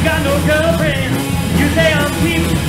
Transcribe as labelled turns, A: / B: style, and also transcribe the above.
A: You got no girlfriend. You say I'm cheap.